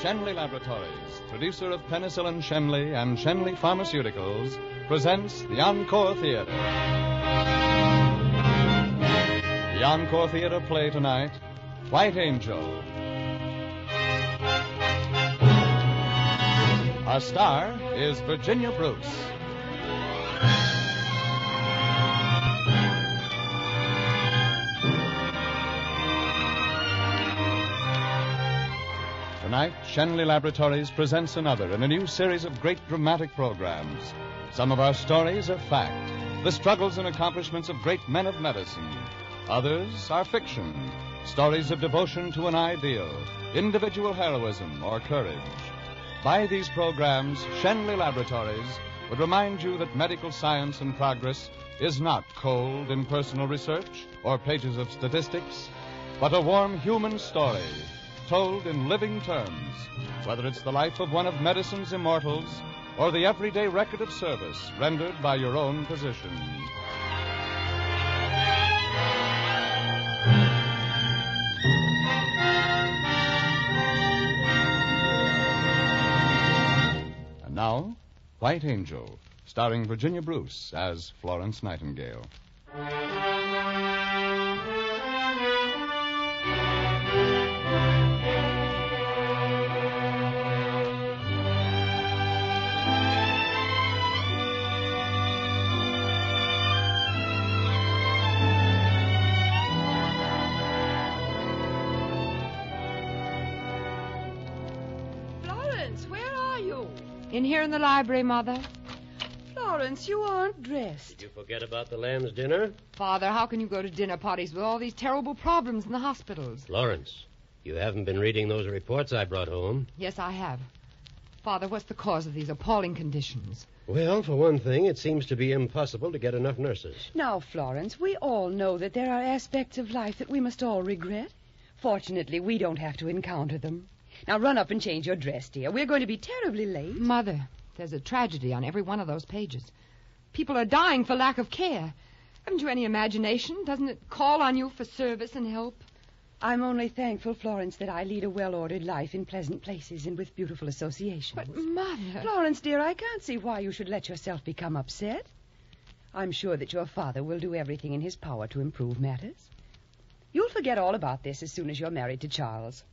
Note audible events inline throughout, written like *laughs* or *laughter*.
Schenley Laboratories, producer of penicillin Schenley and Schenley Pharmaceuticals, presents the Encore Theater. The Encore Theater play tonight, White Angel. Our star is Virginia Bruce. Tonight, Schenley Laboratories presents another in a new series of great dramatic programs. Some of our stories are fact, the struggles and accomplishments of great men of medicine. Others are fiction, stories of devotion to an ideal, individual heroism, or courage. By these programs, Schenley Laboratories would remind you that medical science and progress is not cold, impersonal research or pages of statistics, but a warm human story told in living terms, whether it's the life of one of medicine's immortals or the everyday record of service rendered by your own physician. And now, White Angel, starring Virginia Bruce as Florence Nightingale. In here in the library, Mother. Florence, you aren't dressed. Did you forget about the lamb's dinner? Father, how can you go to dinner parties with all these terrible problems in the hospitals? Florence, you haven't been reading those reports I brought home. Yes, I have. Father, what's the cause of these appalling conditions? Well, for one thing, it seems to be impossible to get enough nurses. Now, Florence, we all know that there are aspects of life that we must all regret. Fortunately, we don't have to encounter them. Now, run up and change your dress, dear. We're going to be terribly late. Mother, there's a tragedy on every one of those pages. People are dying for lack of care. Haven't you any imagination? Doesn't it call on you for service and help? I'm only thankful, Florence, that I lead a well-ordered life in pleasant places and with beautiful associations. But, Mother. Florence, dear, I can't see why you should let yourself become upset. I'm sure that your father will do everything in his power to improve matters. You'll forget all about this as soon as you're married to Charles.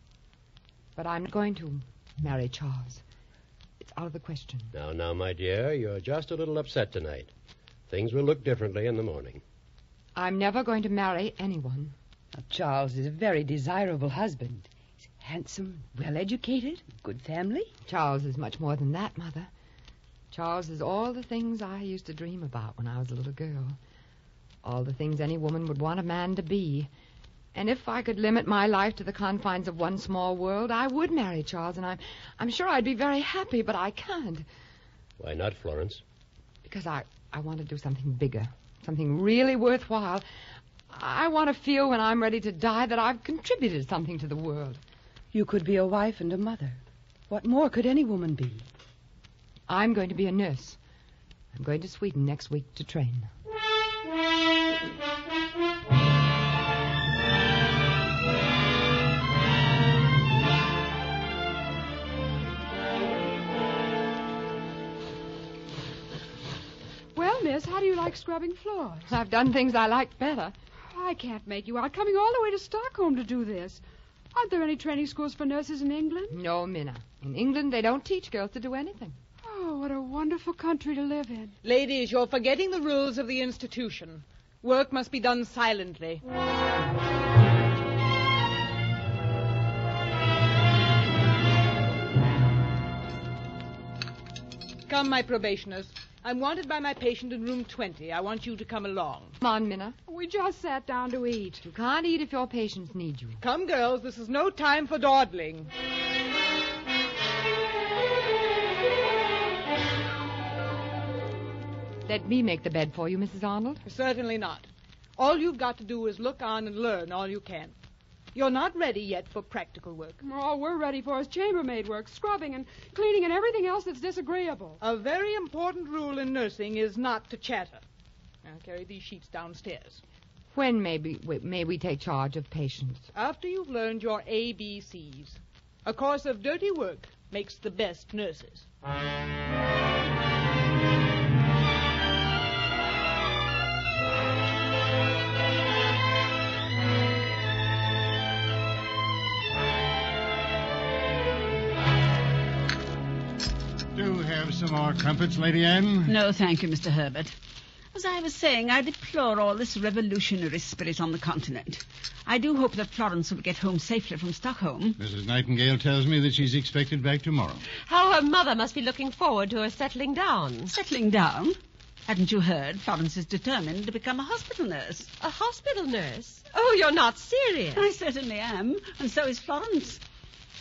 But I'm not going to marry Charles. It's out of the question. Now, now, my dear, you're just a little upset tonight. Things will look differently in the morning. I'm never going to marry anyone. Now, Charles is a very desirable husband. He's handsome, well educated, good family. Charles is much more than that, Mother. Charles is all the things I used to dream about when I was a little girl. All the things any woman would want a man to be. And if I could limit my life to the confines of one small world, I would marry Charles, and I'm I'm sure I'd be very happy, but I can't. Why not, Florence? Because I, I want to do something bigger. Something really worthwhile. I want to feel when I'm ready to die that I've contributed something to the world. You could be a wife and a mother. What more could any woman be? I'm going to be a nurse. I'm going to Sweden next week to train. *laughs* Well, miss, how do you like scrubbing floors? I've done things I liked better. I can't make you out coming all the way to Stockholm to do this. Aren't there any training schools for nurses in England? No, Minna. In England, they don't teach girls to do anything. Oh, what a wonderful country to live in. Ladies, you're forgetting the rules of the institution. Work must be done silently. Come, my probationers. I'm wanted by my patient in room 20. I want you to come along. Come on, Minna. We just sat down to eat. You can't eat if your patients need you. Come, girls. This is no time for dawdling. Let me make the bed for you, Mrs. Arnold. Certainly not. All you've got to do is look on and learn all you can. You're not ready yet for practical work. All we're ready for is chambermaid work, scrubbing and cleaning and everything else that's disagreeable. A very important rule in nursing is not to chatter. Now carry these sheets downstairs. When may we, may we take charge of patients? After you've learned your ABCs. A course of dirty work makes the best nurses. Some more crumpets, Lady Anne? No, thank you, Mr. Herbert. As I was saying, I deplore all this revolutionary spirit on the continent. I do hope that Florence will get home safely from Stockholm. Mrs. Nightingale tells me that she's expected back tomorrow. How her mother must be looking forward to her settling down. Settling down? Hadn't you heard? Florence is determined to become a hospital nurse. A hospital nurse? Oh, you're not serious. I certainly am, and so is Florence.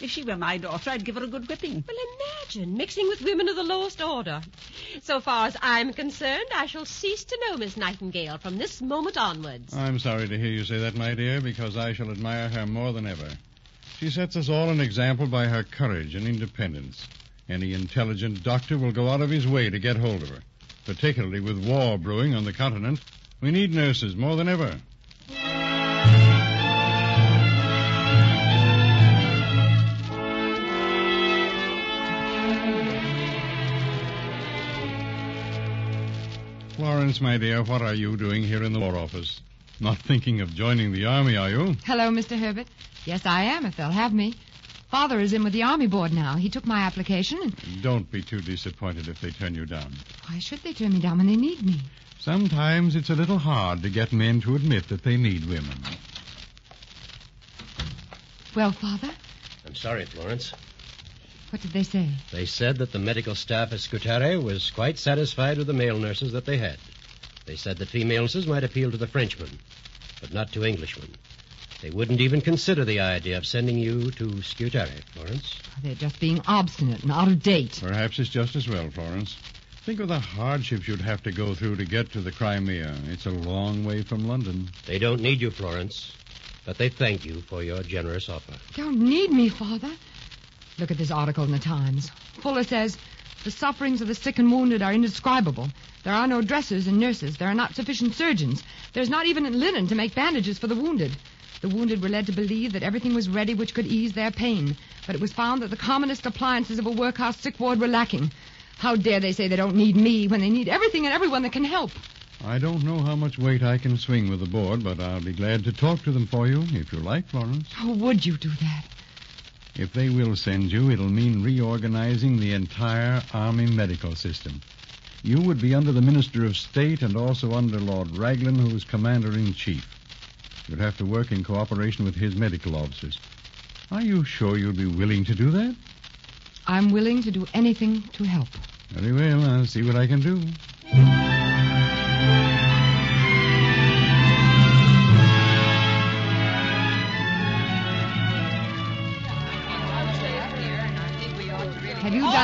If she were my daughter, I'd give her a good whipping. Well, imagine mixing with women of the lowest order. So far as I'm concerned, I shall cease to know Miss Nightingale from this moment onwards. I'm sorry to hear you say that, my dear, because I shall admire her more than ever. She sets us all an example by her courage and independence. Any intelligent doctor will go out of his way to get hold of her. Particularly with war brewing on the continent, we need nurses more than ever. Florence, my dear, what are you doing here in the War Office? Not thinking of joining the Army, are you? Hello, Mr. Herbert. Yes, I am, if they'll have me. Father is in with the Army Board now. He took my application, and Don't be too disappointed if they turn you down. why should they turn me down when they need me? Sometimes it's a little hard to get men to admit that they need women. Well, Father, I'm sorry, Florence. What did they say? They said that the medical staff at Scutari was quite satisfied with the male nurses that they had. They said that female nurses might appeal to the Frenchmen, but not to Englishmen. They wouldn't even consider the idea of sending you to Scutari, Florence. They're just being obstinate and out of date. Perhaps it's just as well, Florence. Think of the hardships you'd have to go through to get to the Crimea. It's a long way from London. They don't need you, Florence, but they thank you for your generous offer. Don't need me, Father. Look at this article in the Times. Fuller says the sufferings of the sick and wounded are indescribable. There are no dressers and nurses. There are not sufficient surgeons. There's not even linen to make bandages for the wounded. The wounded were led to believe that everything was ready which could ease their pain, but it was found that the commonest appliances of a workhouse sick ward were lacking. How dare they say they don't need me when they need everything and everyone that can help? I don't know how much weight I can swing with the board, but I'll be glad to talk to them for you, if you like, Florence. Oh, would you do that? If they will send you, it'll mean reorganizing the entire Army medical system. You would be under the Minister of State and also under Lord Raglan, who is Commander in Chief. You'd have to work in cooperation with his medical officers. Are you sure you'd be willing to do that? I'm willing to do anything to help. Very well, I'll see what I can do.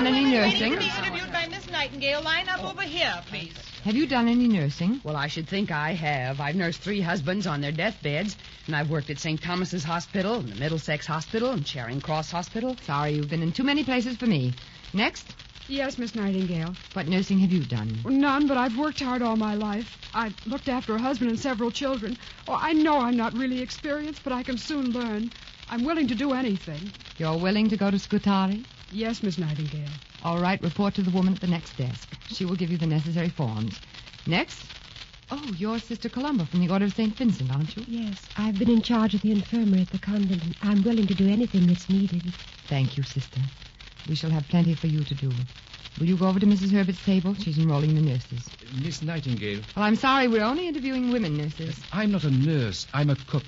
Done any nursing? To be interviewed by Miss Nightingale. Line up over here, please. Have you done any nursing? Well, I should think I have. I've nursed three husbands on their deathbeds, and I've worked at St. Thomas's Hospital, and the Middlesex Hospital, and Charing Cross Hospital. Sorry, you've been in too many places for me. Next, Yes, Miss Nightingale. what nursing have you done? None, but I've worked hard all my life. I've looked after a husband and several children. Oh, I know I'm not really experienced, but I can soon learn. I'm willing to do anything. You're willing to go to Scutari? Yes, Miss Nightingale. All right, report to the woman at the next desk. She will give you the necessary forms. Next. Oh, you're Sister Columba from the Order of St. Vincent, aren't you? Yes, I've been in charge of the infirmary at the convent, and I'm willing to do anything that's needed. Thank you, Sister. We shall have plenty for you to do. Will you go over to Mrs. Herbert's table? She's enrolling the nurses. Miss Nightingale, Well, I'm sorry, we're only interviewing women nurses. I'm not a nurse. I'm a cook.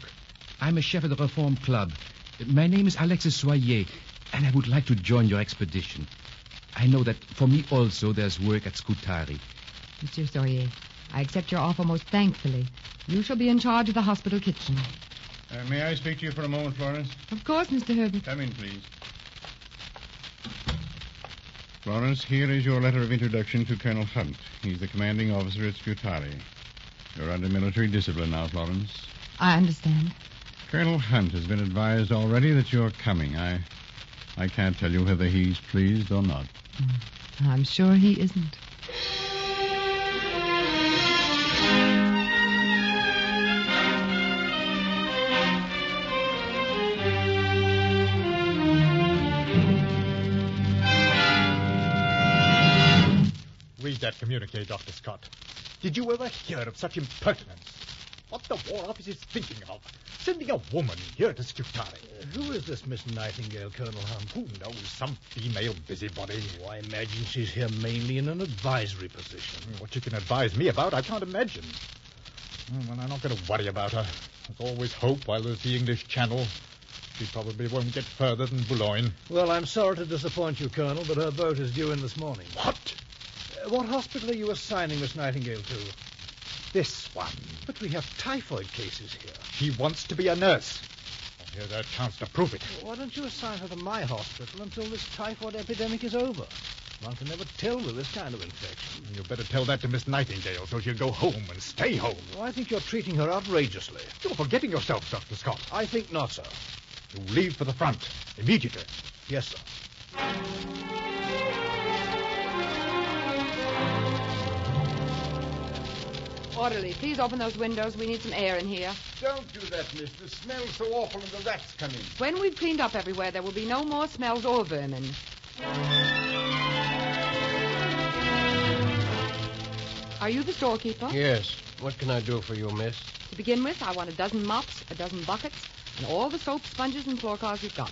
I'm a chef of the Reform Club. My name is Alexis Soyer, and I would like to join your expedition. I know that for me also there's work at Scutari. Monsieur Soyer, I accept your offer most thankfully. You shall be in charge of the hospital kitchen. Uh, may I speak to you for a moment, Florence? Of course, Mr. Herbert. Come in, please. Florence, here is your letter of introduction to Colonel Hunt. He's the commanding officer at Scutari. You're under military discipline now, Florence. I understand. Colonel Hunt has been advised already that you're coming. I I can't tell you whether he's pleased or not. Mm. I'm sure he isn't. Read that communique, Dr. Scott. Did you ever hear of such impertinence? What the War Office is thinking of? Sending a woman here to Scutari. Who is this Miss Nightingale, Colonel Hunt? Who knows? Some female busybody. Oh, I imagine she's here mainly in an advisory position. What she can advise me about, I can't imagine. Well, I'm not going to worry about her. There's always hope while there's the English Channel. She probably won't get further than Boulogne. Well, I'm sorry to disappoint you, Colonel, but her boat is due in this morning. What? Uh, what hospital are you assigning Miss Nightingale to? This one. But we have typhoid cases here. She wants to be a nurse. Here's her chance to prove it. Why don't you assign her to my hospital until this typhoid epidemic is over? One can never tell with this kind of infection. You'd better tell that to Miss Nightingale so she'll go home and stay home. Well, I think you're treating her outrageously. You're forgetting yourself, Dr. Scott. I think not, sir. You leave for the front immediately. Yes, sir. Orderly, please open those windows. We need some air in here. Don't do that, miss. The smell's so awful and the rats come in. When we've cleaned up everywhere, there will be no more smells or vermin. Are you the storekeeper? Yes. What can I do for you, miss? To begin with, I want a dozen mops, a dozen buckets, and all the soap, sponges, and floor cloths you've got.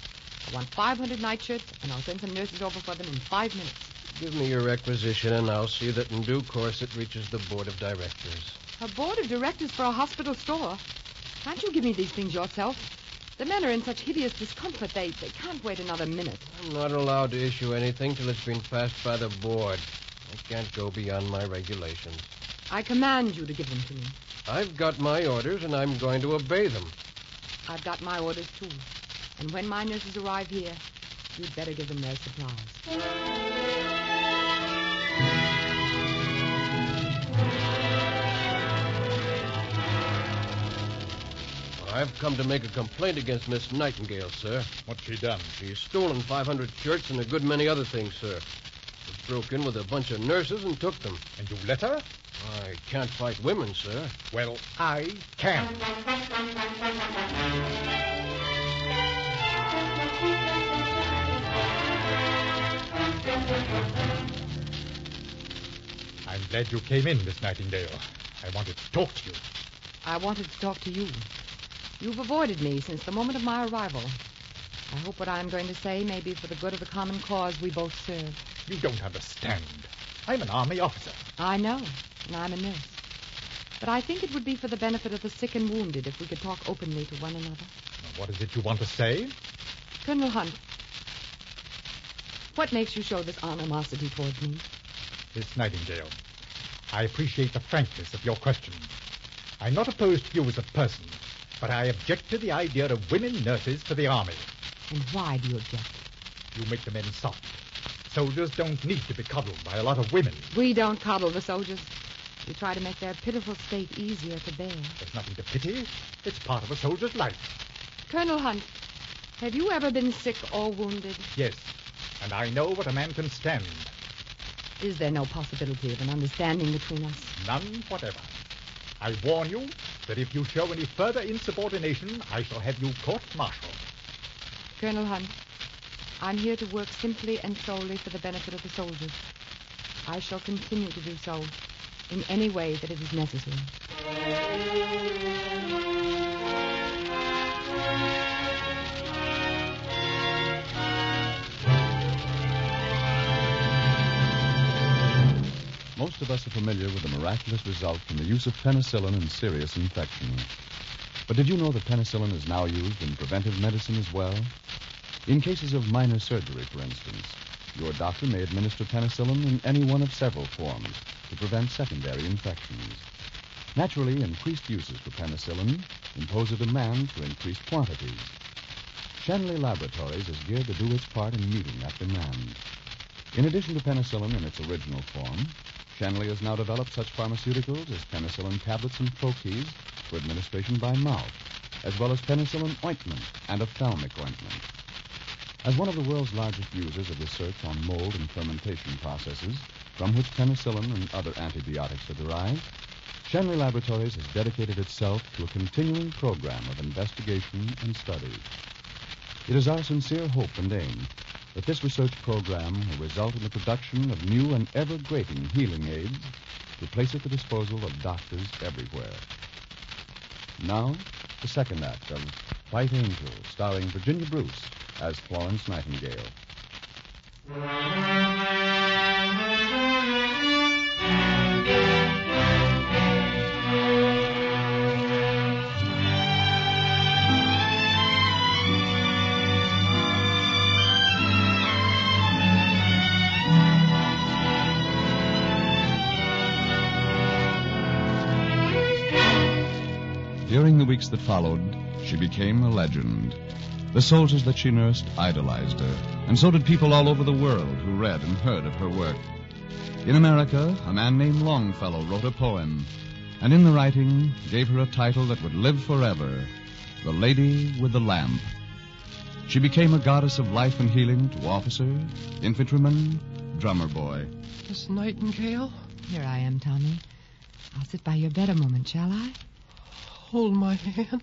I want 500 nightshirts, and I'll send some nurses over for them in five minutes. Give me your requisition, and I'll see that in due course it reaches the board of directors. A board of directors for a hospital store? Can't you give me these things yourself? The men are in such hideous discomfort, they, they can't wait another minute. I'm not allowed to issue anything till it's been passed by the board. I can't go beyond my regulations. I command you to give them to me. I've got my orders, and I'm going to obey them. I've got my orders, too. And when my nurses arrive here, you'd better give them their supplies. I've come to make a complaint against Miss Nightingale, sir. What's she done? She's stolen 500 shirts and a good many other things, sir. She broke in with a bunch of nurses and took them. And you let her? I can't fight women, sir. Well, I can. I'm glad you came in, Miss Nightingale. I wanted to talk to you. I wanted to talk to you. You've avoided me since the moment of my arrival. I hope what I'm going to say may be for the good of the common cause we both serve. You don't understand. I'm an army officer. I know, and I'm a nurse. But I think it would be for the benefit of the sick and wounded if we could talk openly to one another. What is it you want to say? Colonel Hunt, what makes you show this animosity towards me? Miss Nightingale, I appreciate the frankness of your question. I'm not opposed to you as a person, but I object to the idea of women nurses for the army. And why do you object? You make the men soft. Soldiers don't need to be coddled by a lot of women. We don't coddle the soldiers. We try to make their pitiful state easier to bear. There's nothing to pity. It's part of a soldier's life. Colonel Hunt, have you ever been sick or wounded? Yes, and I know what a man can stand. Is there no possibility of an understanding between us? None whatever. I warn you that if you show any further insubordination, I shall have you court-martialed. Colonel Hunt, I'm here to work simply and solely for the benefit of the soldiers. I shall continue to do so in any way that it is necessary. Most of us are familiar with the miraculous result from the use of penicillin in serious infections. But did you know that penicillin is now used in preventive medicine as well? In cases of minor surgery, for instance, your doctor may administer penicillin in any one of several forms to prevent secondary infections. Naturally, increased uses for penicillin impose a demand for increased quantities. Schenley Laboratories is geared to do its part in meeting that demand. In addition to penicillin in its original form, Schenley has now developed such pharmaceuticals as penicillin tablets and troches for administration by mouth, as well as penicillin ointment and ophthalmic ointment. As one of the world's largest users of research on mold and fermentation processes, from which penicillin and other antibiotics are derived, Schenley Laboratories has dedicated itself to a continuing program of investigation and study. It is our sincere hope and aim that this research program will result in the production of new and ever greater healing aids to place at the disposal of doctors everywhere. Now, the second act of White Angel, starring Virginia Bruce as Florence Nightingale. During the weeks that followed, she became a legend. The soldiers that she nursed idolized her, and so did people all over the world who read and heard of her work. In America, a man named Longfellow wrote a poem, and in the writing gave her a title that would live forever The Lady with the Lamp. She became a goddess of life and healing to officer, infantryman, drummer boy. Miss Nightingale? Here I am, Tommy. I'll sit by your bed a moment, shall I? Hold my hand.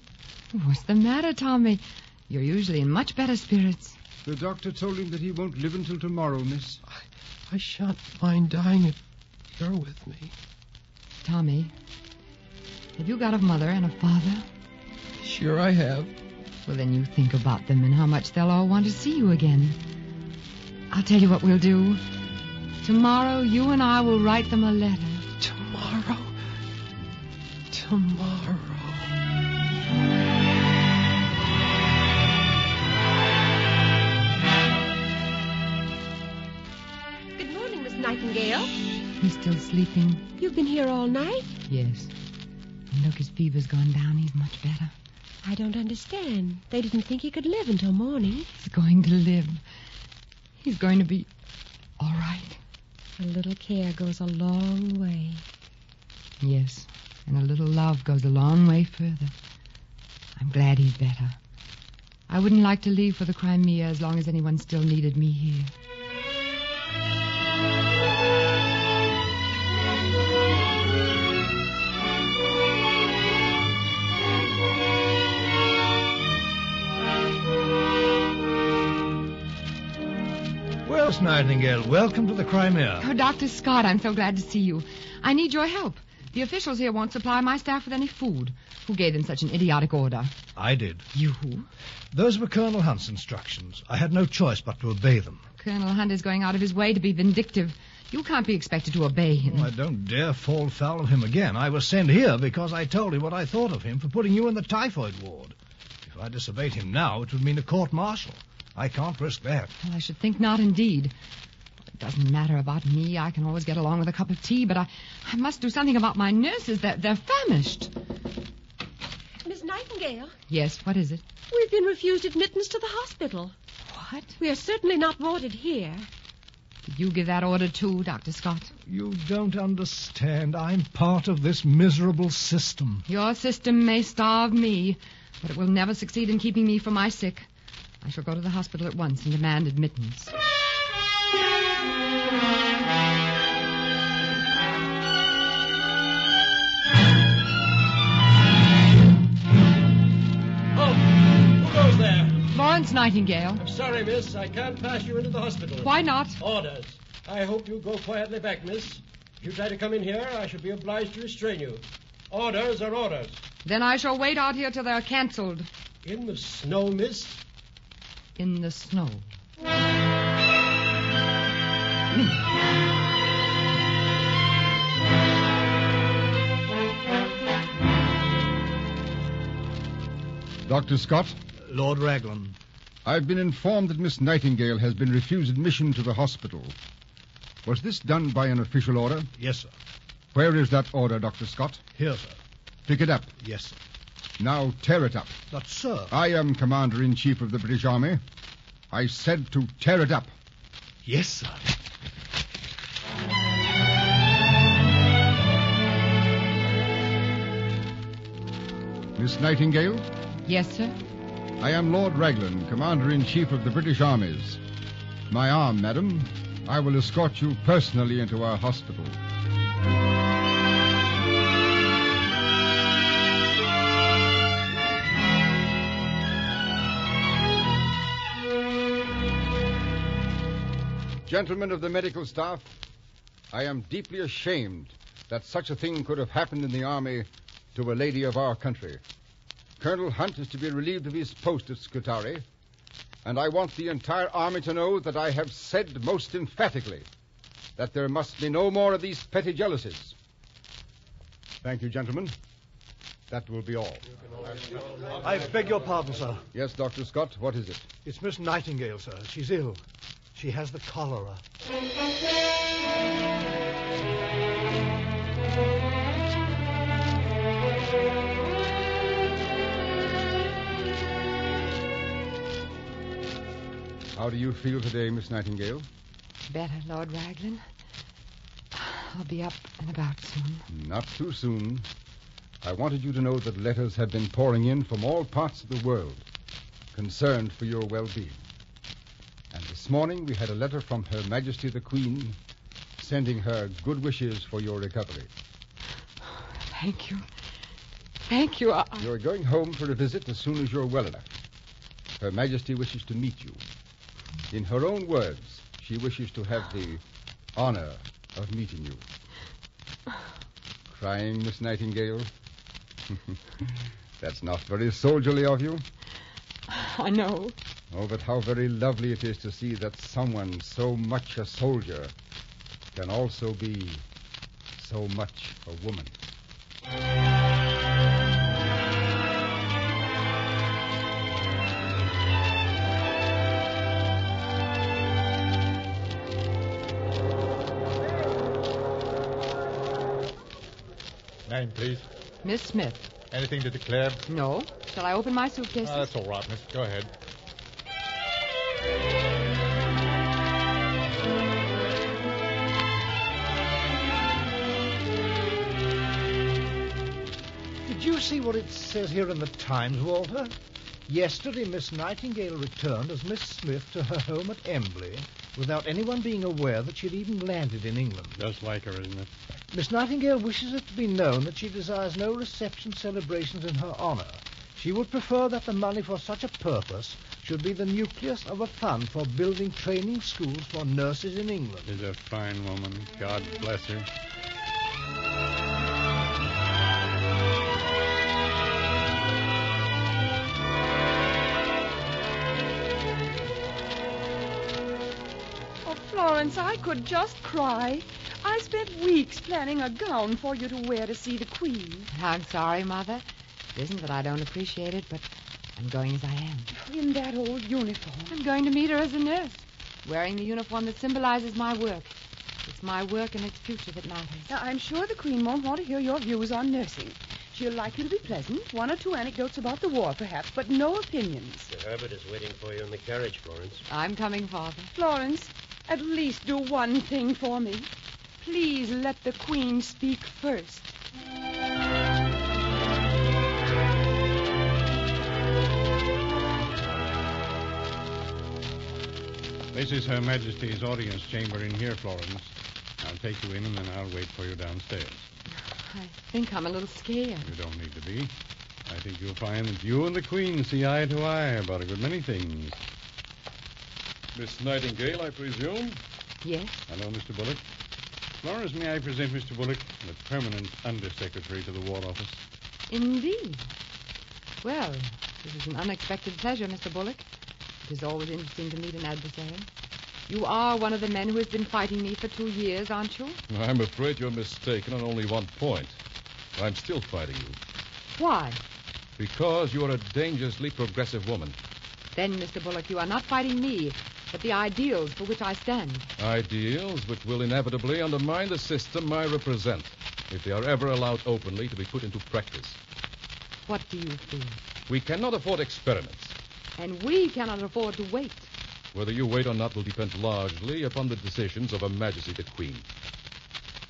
What's the matter, Tommy? You're usually in much better spirits. The doctor told him that he won't live until tomorrow, miss. I, I shan't mind dying if you're with me. Tommy, have you got a mother and a father? Sure I have. Well, then you think about them and how much they'll all want to see you again. I'll tell you what we'll do. Tomorrow, you and I will write them a letter. Tomorrow? Tomorrow. Good morning, Miss Nightingale. He's still sleeping. You've been here all night? Yes. And look, his fever's gone down. He's much better. I don't understand. They didn't think he could live until morning. He's going to live. He's going to be all right. A little care goes a long way. Yes, and a little love goes a long way further. I'm glad he's better. I wouldn't like to leave for the Crimea as long as anyone still needed me here. Well, Miss Nightingale, welcome to the Crimea. Oh, Dr. Scott, I'm so glad to see you. I need your help. The officials here won't supply my staff with any food. Who gave them such an idiotic order? I did. You? Those were Colonel Hunt's instructions. I had no choice but to obey them. Colonel Hunt is going out of his way to be vindictive. You can't be expected to obey him. Oh, I don't dare fall foul of him again. I was sent here because I told him what I thought of him for putting you in the typhoid ward. If I disobeyed him now, it would mean a court martial. I can't risk that. Well, I should think not, indeed. It doesn't matter about me. I can always get along with a cup of tea, but I, I must do something about my nurses. They're, they're famished. Miss Nightingale, Yes, what is it? we've been refused admittance to the hospital. What? We are certainly not warded here. Did you give that order too, Dr. Scott? You don't understand. I'm part of this miserable system. Your system may starve me, but it will never succeed in keeping me from my sick. I shall go to the hospital at once and demand admittance. Oh, who goes there? Florence Nightingale. I'm sorry, miss. I can't pass you into the hospital. Why not? Orders. I hope you go quietly back, miss. If you try to come in here, I shall be obliged to restrain you. Orders are orders. Then I shall wait out here till they're cancelled. In the snow, miss? In the snow. Hmm. Dr. Scott? Lord Raglan. I've been informed that Miss Nightingale has been refused admission to the hospital. Was this done by an official order? Yes, sir. Where is that order, Dr. Scott? Here, sir. Pick it up. Yes, sir. Now tear it up. But, sir. I am Commander in Chief of the British Army. I said to tear it up. Yes, sir. Miss Nightingale? Yes, sir? I am Lord Raglan, Commander in Chief of the British Armies. My arm, madam. I will escort you personally into our hospital. Gentlemen of the medical staff, I am deeply ashamed that such a thing could have happened in the Army to a lady of our country. Colonel Hunt is to be relieved of his post at Scutari, and I want the entire Army to know that I have said most emphatically that there must be no more of these petty jealousies. Thank you, gentlemen. That will be all. I beg your pardon, sir. Yes, Dr. Scott, what is it? It's Miss Nightingale, sir. She's ill. She has the cholera. How do you feel today, Miss Nightingale? Better, Lord Raglan. I'll be up and about soon. Not too soon. I wanted you to know that letters have been pouring in from all parts of the world, concerned for your well-being. And this morning we had a letter from Her Majesty the Queen, sending her good wishes for your recovery. Thank you. Thank you. I... You're going home for a visit as soon as you're well enough. Her Majesty wishes to meet you. In her own words, she wishes to have the honor of meeting you. Crying, Miss Nightingale? *laughs* That's not very soldierly of you. I know. Oh, but how very lovely it is to see that someone so much a soldier can also be so much a woman. Please. Miss Smith. Anything to declare? No. Shall I open my suitcase? Ah, that's all right, miss. Go ahead. Did you see what it says here in the Times, Walter? Yesterday, Miss Nightingale returned as Miss Smith to her home at Embley without anyone being aware that she had even landed in England. Just like her, isn't it? Miss Nightingale wishes it to be known that she desires no reception celebrations in her honour. She would prefer that the money for such a purpose should be the nucleus of a fund for building training schools for nurses in England. Is a fine woman. God bless her. Florence, I could just cry. I spent weeks planning a gown for you to wear to see the Queen. I'm sorry, Mother. It isn't that I don't appreciate it, but I'm going as I am. In that old uniform. I'm going to meet her as a nurse, wearing the uniform that symbolizes my work. It's my work and its future that matters. Now, I'm sure the Queen won't want to hear your views on nursing. She'll like you to be pleasant, one or two anecdotes about the war, perhaps, but no opinions. Mr. Herbert is waiting for you in the carriage, Florence. I'm coming, Father. Florence, at least do one thing for me. Please let the Queen speak first. This is Her Majesty's audience chamber in here, Florence. I'll take you in and then I'll wait for you downstairs. I think I'm a little scared. You don't need to be. I think you'll find that you and the Queen see eye to eye about a good many things. Miss Nightingale, I presume? Yes? Hello, Mr. Bullock. Florence, may I present Mr. Bullock, the permanent undersecretary to the War Office? Indeed. Well, this is an unexpected pleasure, Mr. Bullock. It is always interesting to meet an adversary. You are one of the men who has been fighting me for two years, aren't you? I'm afraid you're mistaken on only one point. I'm still fighting you. Why? Because you're a dangerously progressive woman. Then, Mr. Bullock, you are not fighting me, but the ideals for which I stand. Ideals which will inevitably undermine the system I represent if they are ever allowed openly to be put into practice. What do you feel? We cannot afford experiments. And we cannot afford to wait. Whether you wait or not will depend largely upon the decisions of Her Majesty the Queen.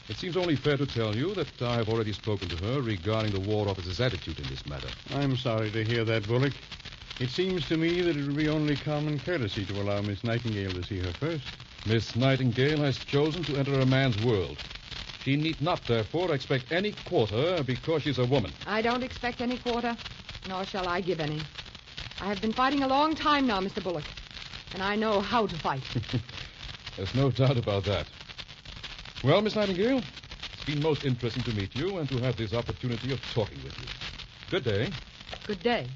It seems only fair to tell you that I have already spoken to her regarding the War Office's attitude in this matter. I'm sorry to hear that, Bullock. It seems to me that it would be only common courtesy to allow Miss Nightingale to see her first. Miss Nightingale has chosen to enter a man's world. She need not, therefore, expect any quarter because she's a woman. I don't expect any quarter, nor shall I give any. I have been fighting a long time now, Mr. Bullock, and I know how to fight. *laughs* There's no doubt about that. Well, Miss Nightingale, it's been most interesting to meet you and to have this opportunity of talking with you. Good day. Good day.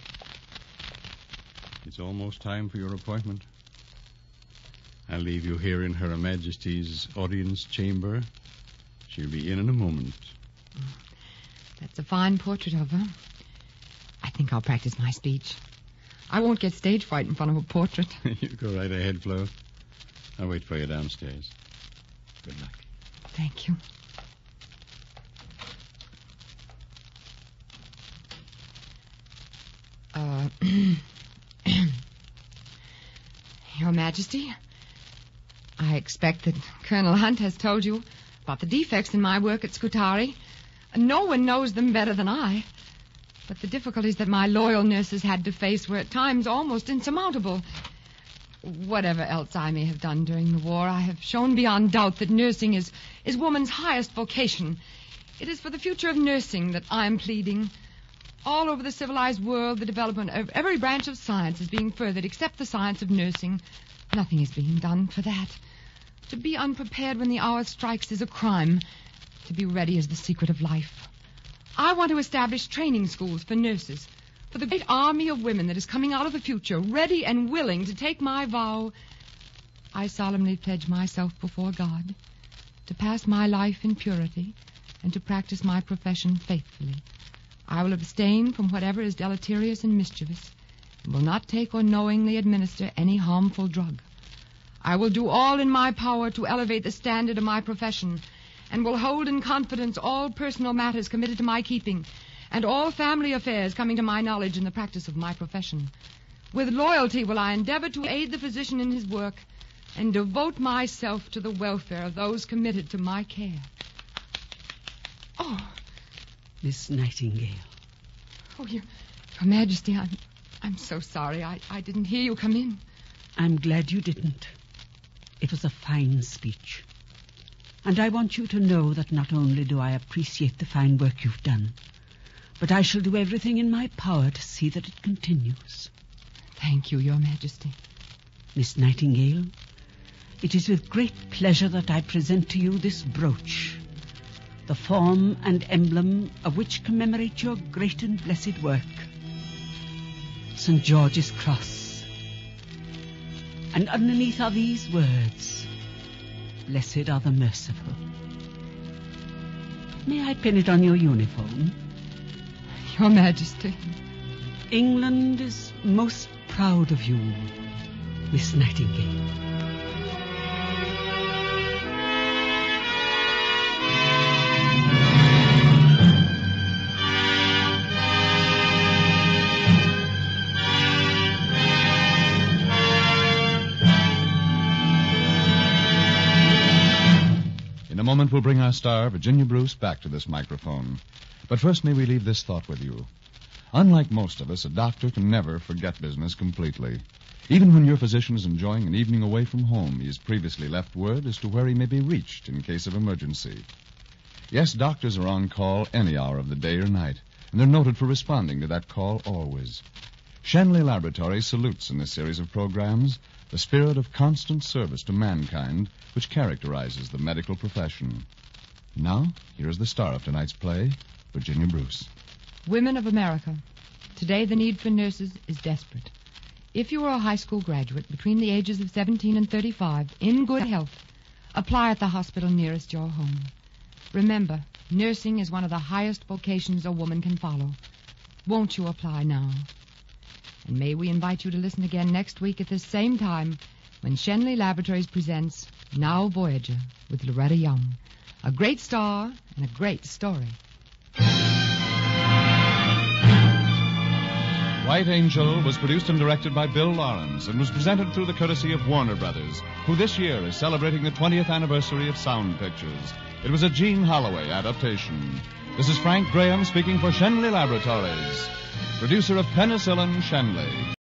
It's almost time for your appointment. I'll leave you here in Her Majesty's audience chamber. She'll be in in a moment. That's a fine portrait of her. I think I'll practice my speech. I won't get stage fright in front of a portrait. *laughs* you go right ahead, Flo. I'll wait for you downstairs. Good luck. Thank you. Uh, *clears throat* Your Majesty, I expect that Colonel Hunt has told you about the defects in my work at Scutari. No one knows them better than I. But the difficulties that my loyal nurses had to face were at times almost insurmountable. Whatever else I may have done during the war, I have shown beyond doubt that nursing is, is woman's highest vocation. It is for the future of nursing that I am pleading. All over the civilized world, the development of every branch of science is being furthered except the science of nursing. Nothing is being done for that. To be unprepared when the hour strikes is a crime. To be ready is the secret of life. I want to establish training schools for nurses, for the great army of women that is coming out of the future, ready and willing to take my vow. I solemnly pledge myself before God to pass my life in purity and to practice my profession faithfully. I will abstain from whatever is deleterious and mischievous, and will not take or knowingly administer any harmful drug. I will do all in my power to elevate the standard of my profession, and will hold in confidence all personal matters committed to my keeping, and all family affairs coming to my knowledge in the practice of my profession. With loyalty will I endeavor to aid the physician in his work, and devote myself to the welfare of those committed to my care. Oh, Miss Nightingale. oh, your, your Majesty, I'm, I'm so sorry. I, I didn't hear you come in. I'm glad you didn't. It was a fine speech. And I want you to know that not only do I appreciate the fine work you've done, but I shall do everything in my power to see that it continues. Thank you, Your Majesty. Miss Nightingale, it is with great pleasure that I present to you this brooch, the form and emblem of which commemorate your great and blessed work. St. George's Cross. And underneath are these words Blessed are the merciful. May I pin it on your uniform? Your Majesty. England is most proud of you, Miss Nightingale. Moment, we'll bring our star, Virginia Bruce, back to this microphone. But first, may we leave this thought with you. Unlike most of us, a doctor can never forget business completely. Even when your physician is enjoying an evening away from home, he has previously left word as to where he may be reached in case of emergency. Yes, doctors are on call any hour of the day or night, and they're noted for responding to that call always. Schenley Laboratories salutes in this series of programs the spirit of constant service to mankind which characterizes the medical profession. Now, here's the star of tonight's play, Virginia Bruce. Women of America. Today, the need for nurses is desperate. If you are a high school graduate between the ages of 17 and 35 in good health, apply at the hospital nearest your home. Remember, nursing is one of the highest vocations a woman can follow. Won't you apply now? And may we invite you to listen again next week at this same time when Schenley Laboratories presents Now Voyager with Loretta Young. A great star and a great story. White Angel was produced and directed by Bill Lawrence and was presented through the courtesy of Warner Brothers, who this year is celebrating the 20th anniversary of Sound Pictures. It was a Gene Holloway adaptation. This is Frank Graham speaking for Schenley Laboratories, producer of Penicillin Schenley.